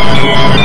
Yeah.